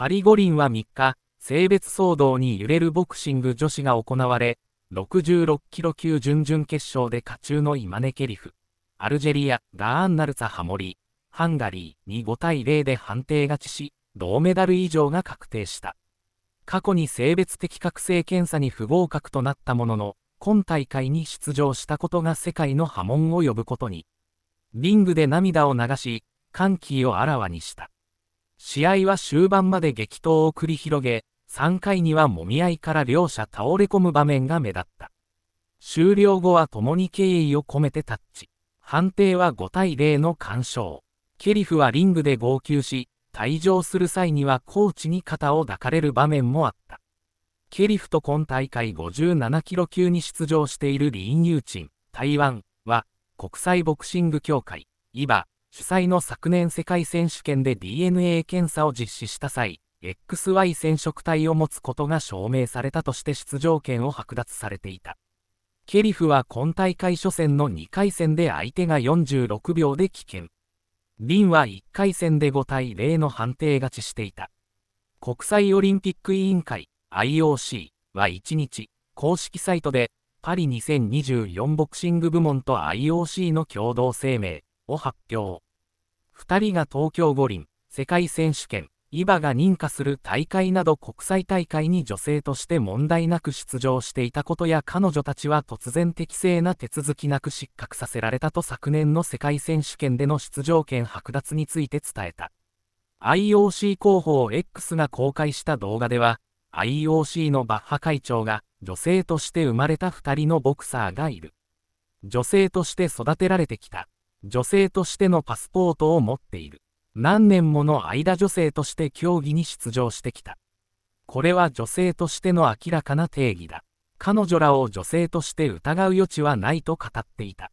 パリ五輪は3日、性別騒動に揺れるボクシング女子が行われ、66キロ級準々決勝で勝中のイマネケリフ、アルジェリア、ガーンナルツァハモリ、ハンガリーに5対0で判定勝ちし、銅メダル以上が確定した。過去に性別的覚醒検査に不合格となったものの、今大会に出場したことが世界の波紋を呼ぶことに、リングで涙を流し、歓喜をあらわにした。試合は終盤まで激闘を繰り広げ、3回にはもみ合いから両者倒れ込む場面が目立った。終了後は共に敬意を込めてタッチ。判定は5対0の干渉。ケリフはリングで号泣し、退場する際にはコーチに肩を抱かれる場面もあった。ケリフと今大会57キロ級に出場しているリーン・ユーチン、台湾は、国際ボクシング協会、イバ、主催の昨年世界選手権で DNA 検査を実施した際、XY 染色体を持つことが証明されたとして出場権を剥奪されていた。ケリフは今大会初戦の2回戦で相手が46秒で棄権。リンは1回戦で5対0の判定勝ちしていた。国際オリンピック委員会 IOC は1日、公式サイトでパリ2024ボクシング部門と IOC の共同声明を発表。2人が東京五輪、世界選手権、イバが認可する大会など国際大会に女性として問題なく出場していたことや彼女たちは突然適正な手続きなく失格させられたと昨年の世界選手権での出場権剥奪について伝えた。IOC 広報 X が公開した動画では、IOC のバッハ会長が女性として生まれた2人のボクサーがいる。女性として育てられてきた。女性としてのパスポートを持っている。何年もの間女性として競技に出場してきた。これは女性としての明らかな定義だ。彼女らを女性として疑う余地はないと語っていた。